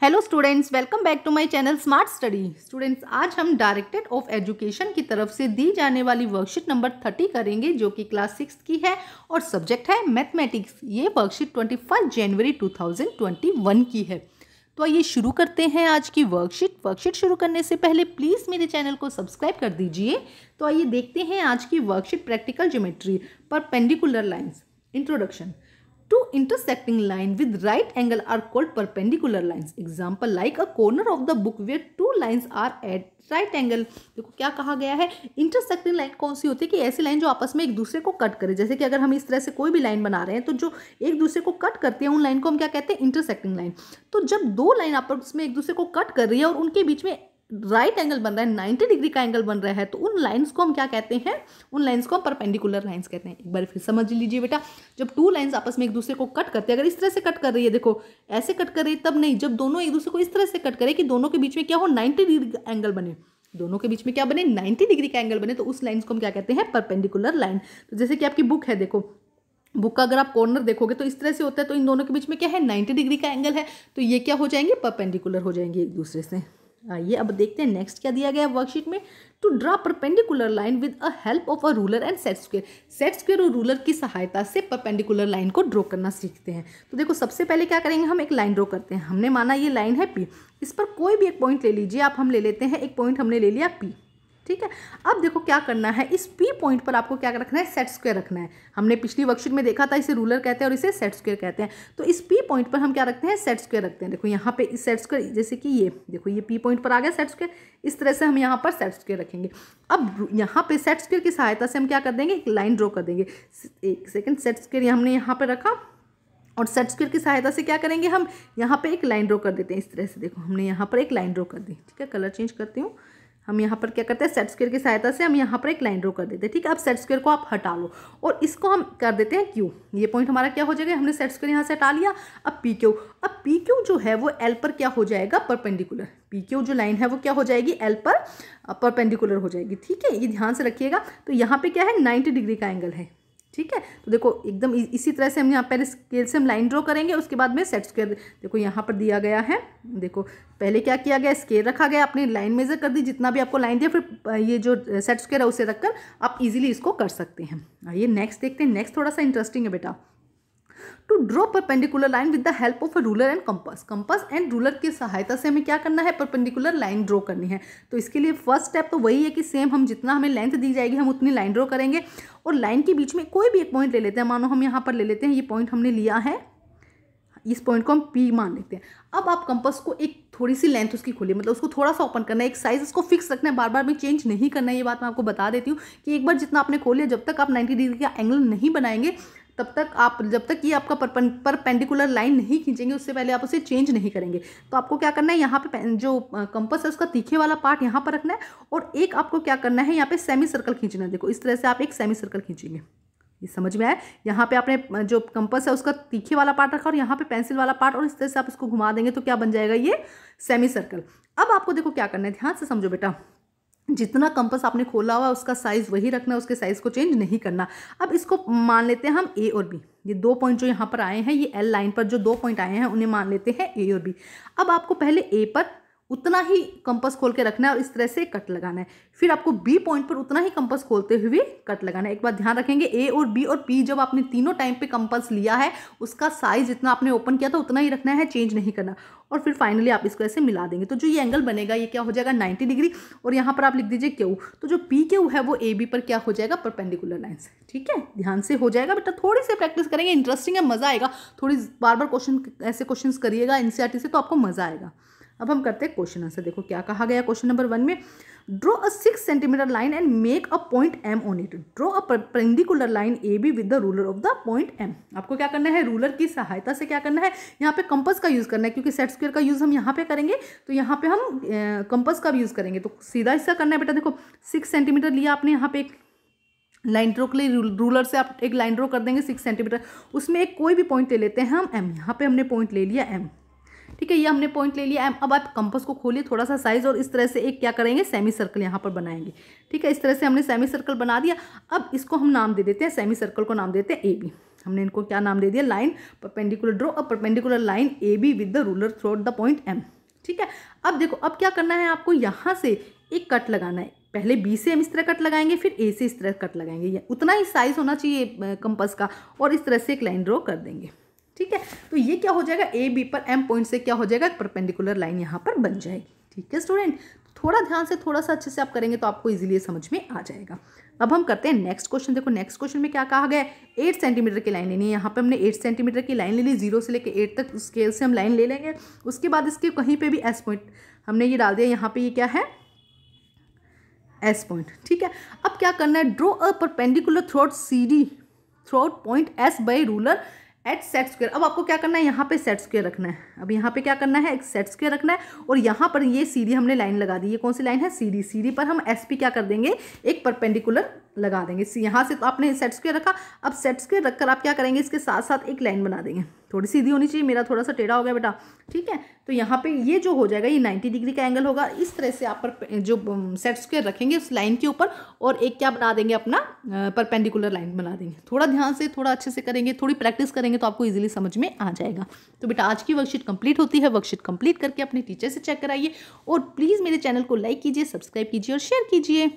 Hello students welcome back to my channel smart study students आज हम directed of education की तरफ़ से दी जाने वाली वर्कशीट नंबर थर्टी करेंगे, जो कि क्लास सिक्स की है, और सब्जेक्ट है मैथमेटिक्स ये worksheet twenty first January two thousand twenty one की है. तो आइए शुरू करते हैं आज की वर्कशीट वर्कशीट शुरू करने से पहले प्लीज़ मेरे चैनल को सब्सक्राइब कर दीजिए. तो आइए देखते हैं आज की वर्कशीट प्रैक्टिकल ज्योमेट्री पर perpendicular lines introduction Two intersecting line with right angle are called perpendicular lines. Example, like a corner of the book where two lines are at right angle. देखो, क्या कहा गया है इंटरसेक्टिंग लाइन कौन सी होती है कि ऐसी लाइन जो आपस में एक दूसरे को कट करे जैसे कि अगर हम इस तरह से कोई भी लाइन बना रहे हैं तो जो एक दूसरे को कट करती है, उन लाइन को हम क्या कहते हैं इंटरसेक्टिंग लाइन तो जब दो लाइन आपस में एक दूसरे को कट कर रही है और उनके बीच में राइट एंगल बन रहा है नाइन्टी डिग्री का एंगल बन रहा है तो उन लाइन्स को हम क्या कहते हैं? उन लाइन्स को हम परपेंडिकुलर लाइन्स कहते हैं। एक बार फिर समझ लीजिए बेटा, जब टू लाइन्स आपस में एक दूसरे को कट करते हैं, अगर इस तरह से कट कर रही है, देखो, ऐसे कट कर रही है, तब नहीं, जब दोनों एक दूसरे को इस तरह से कट करे कि दोनों के बीच में क्या हो नाइन्टी डिग्री का एंगल बने। दोनों के बीच में क्या बने नाइन्टी डिग्री का एंगल बने तो उस लाइन्स को हम क्या कहते हैं? परपेंडिकुलर लाइन तो जैसे कि आपकी बुक है, देखो बुक का अगर आप कॉर्नर देखोगे तो इस तरह से होता है तो इन दोनों के बीच में क्या है नाइन्टी डिग्री का एंगल है तो ये क्या हो जाएँगे? परपेंडिकुलर हो जाएँगे एक दूसरे से। आइए, अब देखते हैं नेक्स्ट क्या दिया गया है वर्कशीट में। To draw perpendicular line with a help of a ruler and set square set square और रूलर की सहायता से परपेंडिकुलर लाइन को ड्रॉ करना सीखते हैं। तो देखो, सबसे पहले क्या करेंगे, हम एक लाइन ड्रॉ करते हैं। हमने माना ये लाइन है पी इस पर कोई भी एक पॉइंट ले लीजिए, आप हम ले लेते हैं, एक पॉइंट हमने ले लिया पी ठीक है? अब देखो क्या करना है। इस पी पॉइंट पर आपको क्या रखना है? सेट स्क्वायर रखना है। हमने पिछली वर्कशीट में देखा था, इसे रूलर कहते हैं और इसे सेट स्क्वायर कहते हैं। तो इस पी पॉइंट पर हम क्या रखते हैं? सेट स्क्वायर रखते हैं। देखो यहाँ पे इस सेट स्क्वायर जैसे कि ये। देखो ये पी पॉइंट पर आ गया सेट स्क्वायर इस तरह से हम यहाँ पर सेट स्क्वायर रखेंगे। अब यहाँ पे सेट स्क्वायर की सहायता से हम क्या कर देंगे? एक लाइन ड्रॉ कर देंगे। एक सेकेंड सेट स्क्वायर हमने यहाँ पर रखा। और सेट स्क्वेयर की सहायता से क्या करेंगे हम? यहाँ पे एक लाइन ड्रॉ कर देते हैं। इस तरह से देखो, हमने यहाँ पर एक लाइन ड्रॉ कर दी। ठीक है? कलर चेंज करती हूँ। हम यहाँ पर क्या करते हैं सेट स्क्वेयर की सहायता से हम यहाँ पर एक लाइन ड्रो कर देते हैं, ठीक है? अब सेट स्क्वेयर को आप हटा लो और इसको हम कर देते हैं क्यू ये पॉइंट हमारा क्या हो जाएगा? हमने सेट स्क्वेयर यहाँ से हटा लिया, अब पी क्यू अब पी क्यू जो है वो एल पर क्या हो जाएगा? परपेंडिकुलर पी क्यू जो लाइन है वो क्या हो जाएगी? एल पर परपेंडिकुलर हो जाएगी, ठीक है? ये ध्यान से रखिएगा। तो यहाँ पर क्या है? नाइन्टी डिग्री का एंगल है। ठीक है? तो देखो, एकदम इसी तरह से हम यहाँ पहले स्केल से हम लाइन ड्रॉ करेंगे, उसके बाद में सेट स्केयर देखो यहाँ पर दिया गया है। देखो, पहले क्या किया गया? स्केल रखा गया आपने लाइन मेजर कर दी, जितना भी आपको लाइन दिया, फिर ये जो सेट स्केयर है, उसे रखकर आप इजीली इसको कर सकते हैं। आइए नेक्स्ट देखते हैं। नेक्स्ट थोड़ा सा इंटरेस्टिंग है बेटा। To draw perpendicular line with the help of a ruler and compass compass and ruler की सहायता से हमें क्या करना है? परपेंडिकुलर लाइन ड्रॉ करनी है। तो इसके लिए फ़र्स्ट स्टेप तो वही है कि सेम हम जितना हमें लेंथ दी जाएगी, हम उतनी लाइन ड्रॉ करेंगे। और लाइन के बीच में कोई भी एक पॉइंट ले लेते हैं। मानो हम यहाँ पर ले लेते हैं, ये पॉइंट हमने लिया है। इस पॉइंट को हम पी मान लेते हैं। अब आप कंपास को एक थोड़ी सी लेंथ उसकी खोलिए। मतलब उसको थोड़ा सा ओपन करना है, एक साइज़ उसको फिक्स रखना है। बार बार में चेंज नहीं करना है, ये बात मैं आपको बता देती हूँ कि एक बार जितना आपने खोलिया जब तक आप 90 डिग्री का एंगल नहीं बनाएँगे तब तक आप, जब तक ये आपका पर परपेंडिकुलर लाइन नहीं खींचेंगे, उससे पहले आप उसे चेंज नहीं करेंगे। तो आपको क्या करना है, यहाँ पे जो कंपस है, उसका तीखे वाला पार्ट यहाँ पर रखना है और एक आपको क्या करना है, यहाँ पे सेमी सर्कल खींचना है। देखो, इस तरह से आप एक सेमी सर्कल खींचेंगे। ये समझ में आया? यहाँ पे आपने जो कंपस है, उसका तीखे वाला पार्ट रखा और यहाँ पे पेंसिल वाला पार्ट और इस तरह से आप इसको घुमा देंगे तो क्या बन जाएगा ये सेमी सर्कल अब आपको देखो क्या करना है, ध्यान से समझो बेटा। जितना कंपस आपने खोला हुआ उसका साइज़ वही रखना उसके साइज़ को चेंज नहीं करना। अब इसको मान लेते हैं हम ए और बी ये दो पॉइंट जो यहाँ पर आए हैं, ये एल लाइन पर जो दो पॉइंट आए हैं, उन्हें मान लेते हैं ए और बी अब आपको पहले ए पर उतना ही कंपस खोल के रखना है और इस तरह से कट लगाना है। फिर आपको बी पॉइंट पर उतना ही कंपस खोलते हुए कट लगाना है। एक बार ध्यान रखेंगे ए और बी और पी जब आपने तीनों टाइम पे कंपस लिया है, उसका साइज़ जितना आपने ओपन किया था, उतना ही रखना है चेंज नहीं करना। और फिर फाइनली आप इसको ऐसे मिला देंगे। तो जो ये एंगल बनेगा, ये क्या हो जाएगा? नाइन्टी डिग्री और यहाँ पर आप लिख दीजिए क्यू तो जो पी क्यू है, वो ए बी पर क्या हो जाएगा? परपेंडिकुलर लाइन्स ठीक है? ध्यान से हो जाएगा बेटा। थोड़ी सी प्रैक्टिस करेंगे। इंटरेस्टिंग है, मज़ा आएगा। थोड़ी बार बार क्वेश्चन ऐसे क्वेश्चन करिएगा एनसीआरटी से तो आपको मज़ा आएगा। अब हम करते हैं क्वेश्चन आंसर देखो क्या कहा गया क्वेश्चन नंबर वन में। Draw a six centimetre line and make a point M on it draw a perpendicular line A B with the ruler of the point M आपको क्या करना है? रूलर की सहायता से क्या करना है? यहाँ पे कंपस का यूज़ करना है, क्योंकि सेट स्क्वेयर का यूज़ हम यहाँ पे करेंगे। तो यहाँ पे हम कंपस का भी यूज़ करेंगे। तो सीधा हिस्सा करना है बेटा देखो। सिक्स सेंटीमीटर लिया आपने यहाँ पे एक लाइन ड्रो के लिए। रूलर से आप एक लाइन ड्रो कर देंगे सिक्स सेंटीमीटर उसमें एक कोई भी पॉइंट ले लेते हैं हम। एम यहाँ पे हमने पॉइंट ले लिया एम ठीक है, ये हमने पॉइंट ले लिया। अब आप कंपस को खोलिए, थोड़ा सा साइज़ और इस तरह से एक क्या करेंगे सेमी सर्कल यहाँ पर बनाएँगे। ठीक है, इस तरह से हमने सेमी सर्कल बना दिया। अब इसको हम नाम दे देते हैं सेमी सर्कल को नाम देते हैं ए बी हमने इनको क्या नाम दे दिया? Line perpendicular draw a perpendicular line A B with the ruler through the point M ठीक है, अब देखो, अब क्या करना है आपको? यहाँ से एक कट लगाना है। पहले बी से हम इस तरह कट लगाएँगे, फिर ए से इस तरह कट लगाएँगे। उतना ही साइज़ होना चाहिए कंपस का, और इस तरह से एक लाइन ड्रॉ कर देंगे। ठीक है? तो ये क्या हो जाएगा? ए बी पर एम पॉइंट से क्या हो जाएगा? परपेंडिकुलर लाइन यहाँ पर बन जाएगी। ठीक है स्टूडेंट थोड़ा ध्यान से, थोड़ा सा अच्छे से आप करेंगे तो आपको इजीली समझ में आ जाएगा। अब हम करते हैं नेक्स्ट क्वेश्चन देखो नेक्स्ट क्वेश्चन में क्या कहा गया है? एट सेंटीमीटर की लाइन लेनी है। यहाँ पे हमने एट सेंटीमीटर की लाइन ले ली। ज़ीरो से लेकर एट तक स्केल से हम लाइन ले लेंगे। उसके बाद इसके कहीं पे भी एस पॉइंट हमने ये डाल दिया। यहाँ पे ये क्या है? एस पॉइंट ठीक है? अब क्या करना है? Draw a perpendicular through C D through point S by ruler at set square अब आपको क्या करना है? यहाँ पे सेट स्क्वेयर रखना है। अब यहाँ पे क्या करना है? एक सेट स्क्वेयर रखना है। और यहाँ पर ये सीढ़ी हमने लाइन लगा दी। ये कौन सी लाइन है? सी डी सी डी पर हम एस पी क्या कर देंगे? एक परपेंडिकुलर लगा देंगे। यहाँ से तो आपने सेट स्क्वेयर रखा। अब सेट स्क्वेयर रखकर आप क्या करेंगे? इसके साथ साथ एक लाइन बना देंगे। थोड़ी सीधी होनी चाहिए, मेरा थोड़ा सा टेढ़ा हो गया बेटा। ठीक है? तो यहाँ पे ये जो हो जाएगा, ये 90 डिग्री का एंगल होगा। इस तरह से आप पर जो सेट स्क्वेयर रखेंगे उस लाइन के ऊपर और एक क्या बना देंगे अपना परपेंडिकुलर लाइन बना देंगे। थोड़ा ध्यान से, थोड़ा अच्छे से करेंगे, थोड़ी प्रैक्टिस करेंगे तो आपको ईजिली समझ में आ जाएगा। तो बेटा, आज की वर्कशीट कंप्लीट होती है, वर्कशीट कंप्लीट करके अपने टीचर से चेक कराइए और प्लीज़ मेरे चैनल को लाइक कीजिए, सब्सक्राइब कीजिए और शेयर कीजिए।